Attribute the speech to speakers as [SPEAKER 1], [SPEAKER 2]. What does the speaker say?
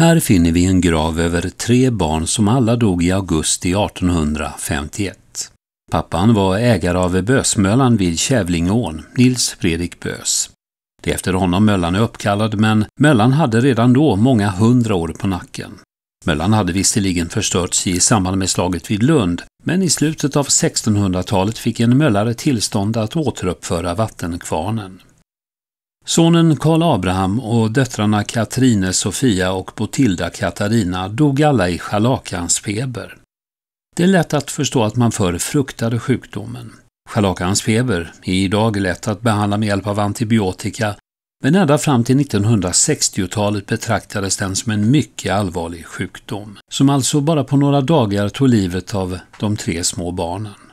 [SPEAKER 1] Här finner vi en grav över tre barn som alla dog i augusti 1851. Pappan var ägare av Bösmöllan vid Kävlingeån, Nils Fredrik Bös. Det är efter honom möllan är uppkallad, men möllan hade redan då många hundra år på nacken. Möllan hade visserligen förstörts i samband med slaget vid Lund, men i slutet av 1600-talet fick en möllare tillstånd att återuppföra vattenkvarnen. Sonen Karl Abraham och döttrarna Katrine Sofia och Botilda Katarina dog alla i scharlakansfeber. Det är lätt att förstå att man förr fruktade sjukdomen. Scharlakansfeber är idag lätt att behandla med hjälp av antibiotika, men ända fram till 1960-talet betraktades den som en mycket allvarlig sjukdom, som alltså bara på några dagar tog livet av de tre små barnen.